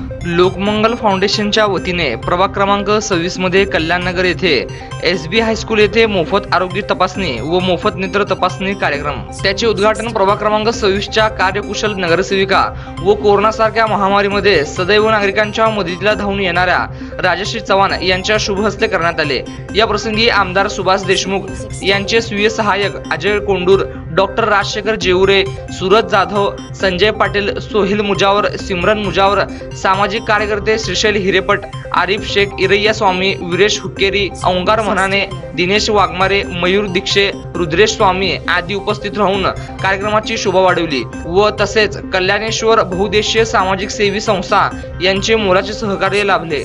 लोकमंगल फाउंडेशनच्या वतीने प्रभाग क्रमांक सव्वीसमध्ये कल्याणनगर येथे एस बी हायस्कूल येथे मोफत आरोग्य तपासणी व मोफत नेत्र तपासणी कार्यक्रम. त्याचे उद्घाटन प्रभाग क्रमांक सव्वीसच्या कार्यकुशल नगरसेविका व कोरोनासारख्या महामारीमध्ये सदैव नागरिकांच्या मदतीला धावून येणाऱ्या राजश्री चव्हाण यांच्या शुभ हस्ते करण्यात आले. या प्रसंगी आमदार सुभाष देशमुख यांचे स्वीय सहाय्यक अजय कोंडूर डॉक्टर राजशेखर जेवरे सुरज जाधव संजय पाटील सोहिल मुजावर सिमरन मुजावर सामाजिक कार्यकर्ते श्रीशैल हिरेपट आरिफ शेख इरैया स्वामी विरेश हुक्केरी औंगार म्हणाने दिनेश वाघमारे मयूर दीक्षे रुद्रेश स्वामी आदी उपस्थित राहून कार्यक्रमाची शोभा वाढवली व तसेच कल्याणेश्वर बहुदेशीय सामाजिक सेवी संस्था यांचे मोलाचे सहकार्य लाभले.